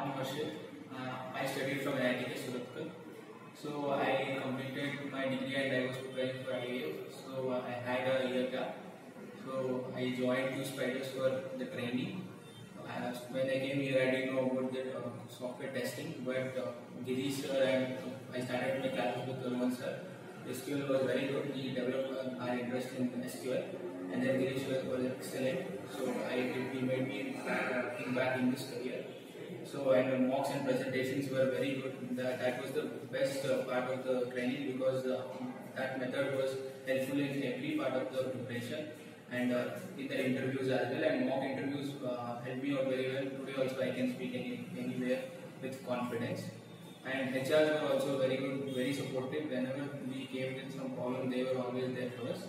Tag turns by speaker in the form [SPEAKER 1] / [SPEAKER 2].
[SPEAKER 1] I'm Harshith. Uh, I studied from IIT Surathkal. So I completed my degree and I was preparing for IAS. So uh, I had a year gap. So I joined QSpiders for the training. Uh, when I came here, I didn't know about the uh, software testing, but uh, Girish sir and I started my classes with Kulman sir. SQL was very good. He developed uh, our interest in SQL, and then Girish was excellent. So I he made me uh, think back in this career. So and mocks and presentations were very good. That, that was the best uh, part of the training because uh, that method was helpful in every part of the preparation and uh, in the interviews as well. And mock interviews uh, helped me out very well. Today also I can speak any, anywhere with confidence. And HRs were also very good, very supportive. Whenever we came with some problem, they were always there for us.